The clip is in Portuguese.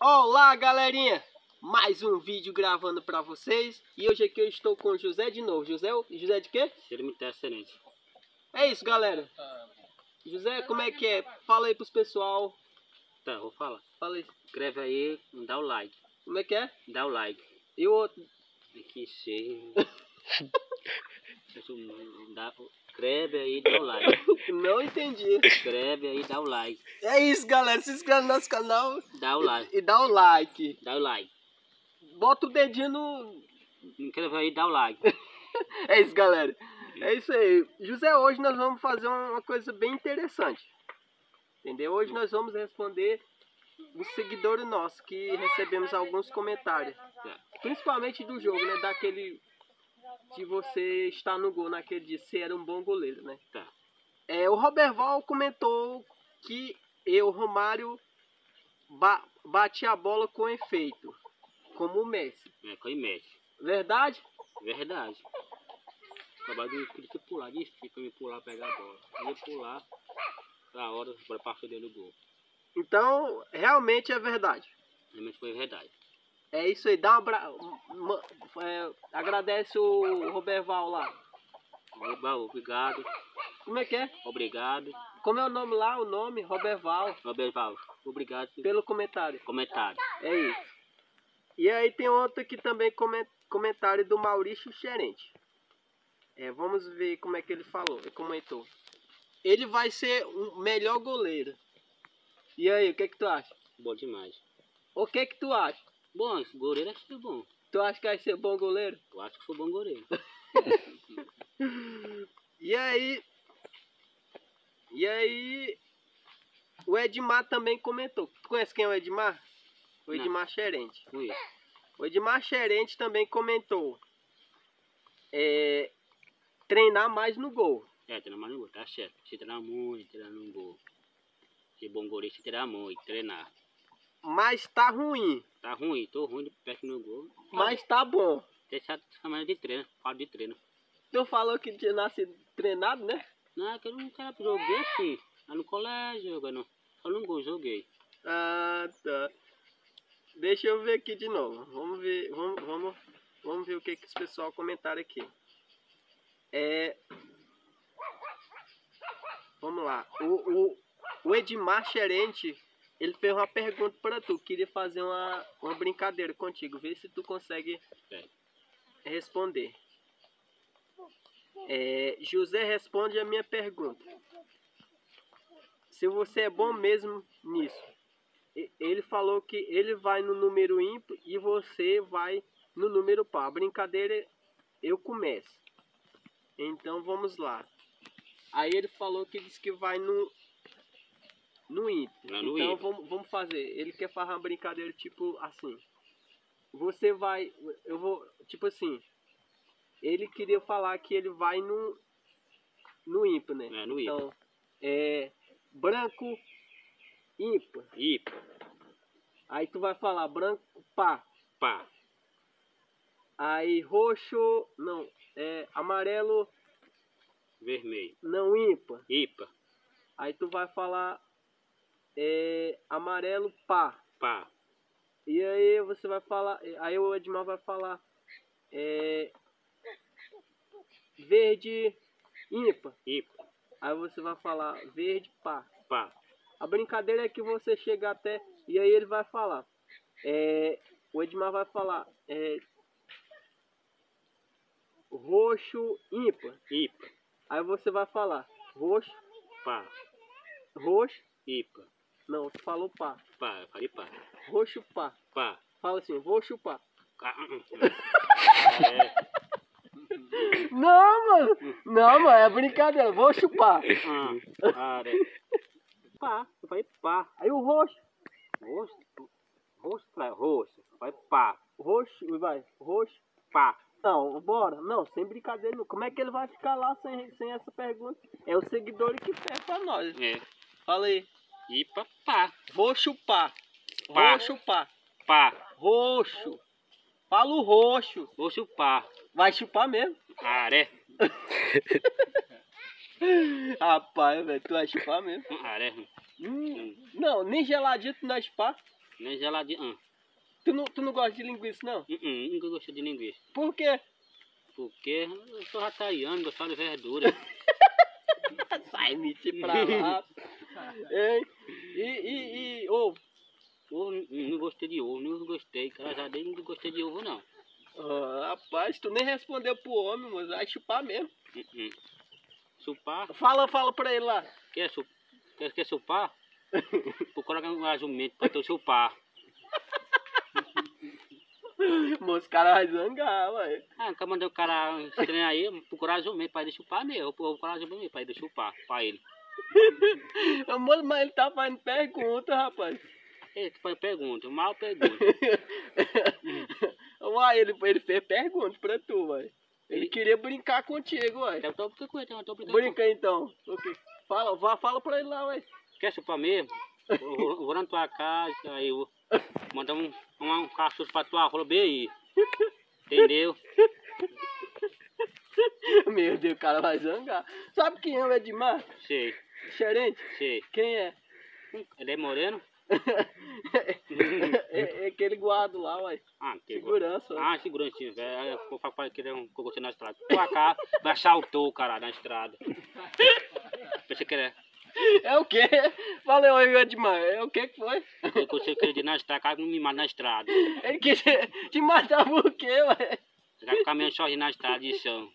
Olá, galerinha! Mais um vídeo gravando pra vocês. E hoje aqui eu estou com o José de novo. José, José de quê? Cemitério excelente. É isso, galera. José, como é que é? Fala aí pros pessoal. Tá, vou falar. Fala aí. Escreve aí, dá o like. Como é que é? Dá o like. E o outro? Que cheio. dá, escreve aí, dá o like. Não entendi. Escreve aí, dá o like. É isso, galera. Se inscreve no nosso canal Dá o like. e dá o like. Dá o like. Bota o dedinho no. Escreve aí, dá o like. É isso, galera. É isso aí. José, hoje nós vamos fazer uma coisa bem interessante. Entendeu? Hoje nós vamos responder os seguidores nossos que recebemos alguns comentários. Tá. Principalmente do jogo, né? Daquele de você estar no gol naquele dia, se era um bom goleiro, né? Tá. É, o Roberval comentou que eu, Romário, ba bati a bola com efeito, como o Messi. É, com mexe. Verdade? Verdade. Trabalho de queria que pular, difícil pra me pular, pegar a bola. Eu ia pular da hora, para passar dentro do gol. Então, realmente é verdade. Realmente foi verdade. É isso aí, dá um abra... é, agradece o Roberval lá. Oba, Obrigado. Como é que é? Obrigado. Como é o nome lá? O nome? Roberval. Roberval, obrigado pelo comentário. comentário. É isso. E aí tem outro aqui também, comen- comentário do Maurício Xerente. É, vamos ver como é que ele falou, ele comentou. Ele vai ser o melhor goleiro. E aí, o que que tu acha? Bom demais. O que que tu acha? Bom, esse goleiro acho que é bom. Tu acha que vai ser bom goleiro? Eu acho que foi bom goleiro. E aí. E aí. O Edmar também comentou. Tu conhece quem é o Edmar? O Não. Edmar Xerente. Foi isso. O Edmar Xerente também comentou. É, treinar mais no gol. É, treinar mais no gol, tá certo. Se treinar muito, treinar no gol. Ser bom goleiro, se treinar muito, treinar. Mas tá ruim. Tá ruim, tô ruim de perto no gol. Mas tá bom. Deixa chamando de treino, fala de treino. Tu falou que tinha nascido treinado, né? Não, é que eu não quero joguei assim. Lá no colégio, jogando. Só no gol, joguei. Ah, tá. Deixa eu ver aqui de novo. Vamos ver, vamos, vamos, vamos ver o que, que os pessoal comentaram aqui. É. Vamos lá. O, o, o Edmar Xerente, ele fez uma pergunta para tu. Queria fazer uma, uma brincadeira contigo. Vê se tu consegue responder. É, José responde a minha pergunta. Se você é bom mesmo nisso. Ele falou que ele vai no número ímpar e você vai no número par. A brincadeira eu começo. Então vamos lá. Aí ele falou que disse que vai no no ímpar. Vai no então ímpar. vamos, vamos fazer. Ele quer fazer uma brincadeira tipo assim. Você vai, eu vou, tipo assim. Ele queria falar que ele vai no no ímpar, né? É, no ímpar. Então, é branco ímpar. Ipa, Aí tu vai falar branco pá. pá, Aí roxo, não, é amarelo vermelho. não ímpar. Ipa, Aí tu vai falar é amarelo pá. pá, E aí você vai falar, aí o Edmar vai falar é verde ímpar. ipa, Aí você vai falar verde pá. pá. A brincadeira é que você chega até e aí ele vai falar. É, o Edmar vai falar é, roxo ímpar. Ipa, Aí você vai falar roxo, pá, roxo, ipa, não, tu falou pá. pá, eu falei pá, Roxo pá. pá. Fala assim, vou chupar. Ah, hum, hum. É, Não, mano. Não, mano, é brincadeira. Vou chupar. ah, cara. Pá, eu falei pá. Aí o roxo, Roxo, roxo, pra- roxo. Falei pá, roxo, vai, roxo. pá. Não, bora. Não, sem brincadeira. não. Como é que ele vai ficar lá sem, sem essa pergunta? É o seguidor que fez pra nós. É, Fala aí. Ipa, pá, Vou chupar. Pá. Vou chupar. pá. Roxo. Fala o roxo. Roxo, pá. Vai chupar mesmo? Aré, Rapaz, velho, tu vai chupar mesmo? aré. Hum, não, nem geladinho tu não vai chupar. Nem geladinho. Hum. Tu não, tu não gosta de linguiça, não? Hum, hum, nunca gostei de linguiça. Por quê? Porque eu sou rataiano, gostava de verdura. Sai, mentir pra lá. Hein? E, e, e, ovo? Ovo, não gostei de ovo, não gostei. Cara, já dei, não gostei de ovo, não. Ah, rapaz, tu nem respondeu pro homem, mas vai chupar mesmo. Hum, hum. Chupar? Fala, fala pra ele lá. Quer, chup... quer, quer chupar? Procura um jumento pra tu chupar. Mas os caras vão zangar, ué. Ah, nunca mandei o cara estranho aí, procurar jumento pra ele chupar mesmo. Eu procurar jumento pra ele chupar, pra ele. Moço, mas ele tá fazendo pergunta, rapaz. Ele faz pergunta, mal pergunta. Uai, ele, ele fez pergunta pra tu, ué. Ele Ele- queria brincar contigo, ué. Eu tô brincando com ele, eu tô brincando com. Brinca então. Ok. Fala, vá, fala pra ele lá, ué. Quer chupar mesmo? Eu vou, na tua casa, aí eu mandar um, um, um cachorro pra tua rola bem aí. Entendeu? Meu Deus, o cara vai zangar. Sabe quem é o Edmar? Sei, Xerente? sei. Quem é? Ele é moreno? é, é aquele guarda lá, ué. Ah, que Segurança. Ah, segurança, velho. Aí Eu falo pra ele que ele é um cocô na estrada. Pra cá, vai assaltou, cara, na estrada. Pensei que era. É o quê? Valeu aí, Edmar. É o que que foi? Eu pensei que ele na estrada, cara, não me mata na estrada. Ele quis te matar por quê, ué? Já caminhando sozinho na estrada de chão.